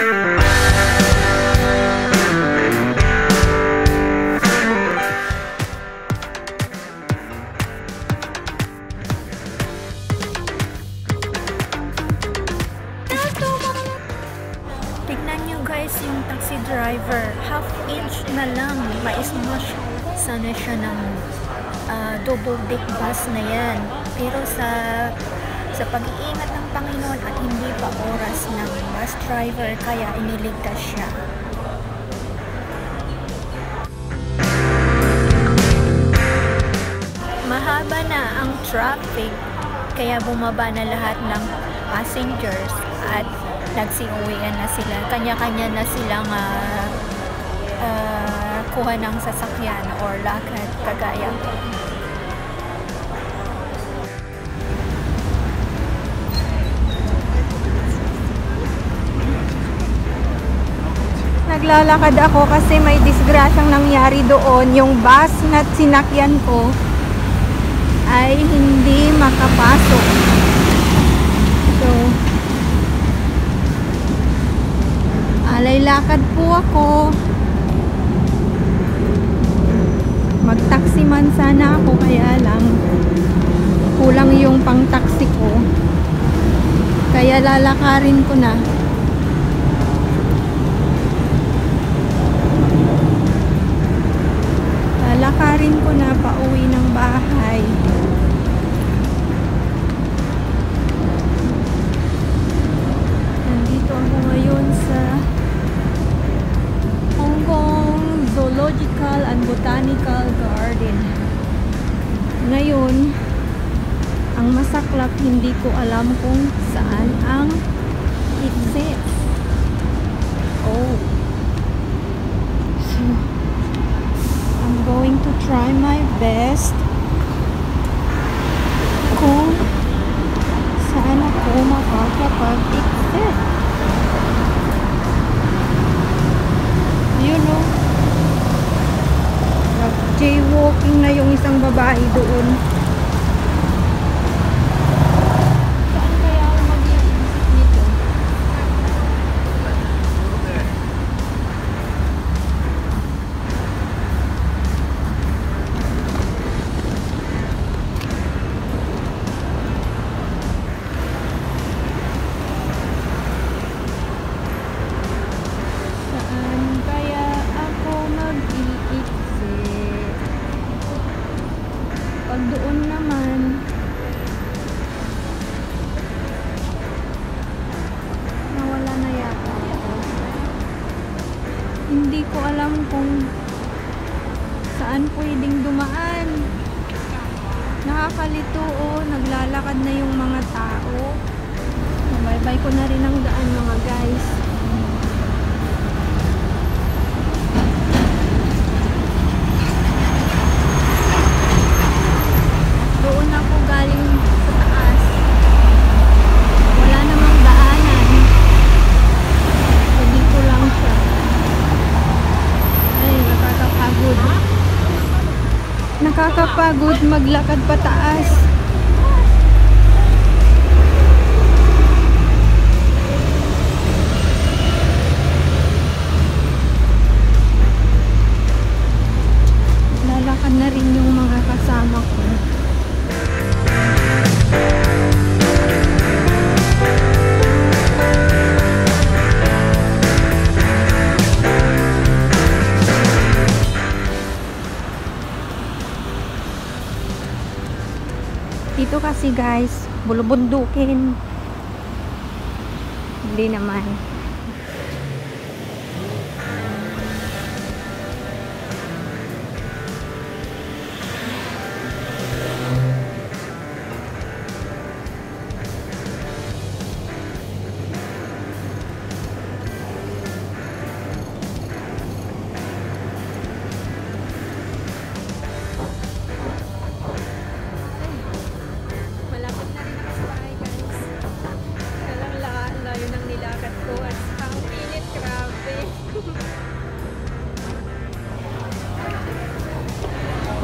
Tignan guys yung taxi driver. Half inch na lang. Ma-smash sana siya ng ah, double deck bus na yan. Pero sa sa pag-iingat ng Panginoon at hindi pa oras ng bus driver kaya iniligtas siya. Mahaba na ang traffic kaya bumaba na lahat ng passengers at nagsiuwian na sila. Kanya-kanya na silang ah, ah, kuha ng sasakyan or lakad kagaya ko. Naglalakad ako kasi may disgrasyang nangyari doon. Yung bus na sinakyan ko ay hindi makapasok. So, alay lakad po ako. Mag-taxi man sana ako kaya lang kulang yung pang-taxi ko. Kaya lalakarin ko na. Lalakarin ko na pauwi ng bahay. Nandito ako ngayon sa Hong Kong Zoological and Botanical Garden. Ngayon, ang masaklap hindi ko alam kung saan ang Hindi ko alam kung saan pwedeng dumaan. Nakakalito oh, naglalakad na yung mga tao. Bye-bye ko na rin ang daan mga guys. Doon ako galing sa taas. Wala namang daanan. So, dito lang siya. Ay, nakakapagod. Nakakapagod maglakad pataas. Dito kasi guys, bulubundukin. Hindi naman.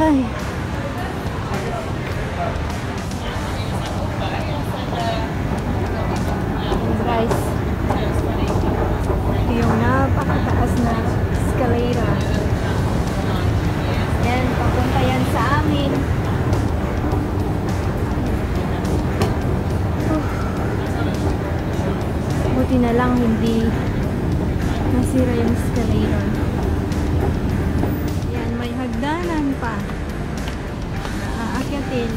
Ay. Guys, yung napakataas na escalator. Yan, papunta yan sa amin. Oh. Buti na lang hindi nasira yung escalator. Pa na aakyatin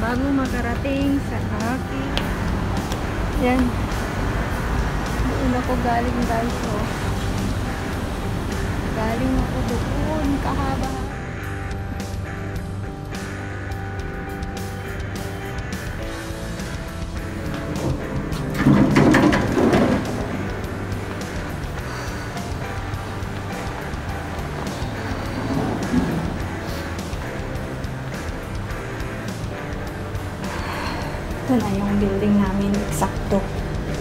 bago makarating sa akin. Yan. Doon ako galing guys. Oh. Galing ako doon kahaba. Na yung building namin. Eksakto.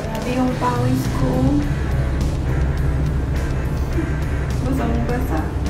Grabe yung pawis ko. Basang-basa.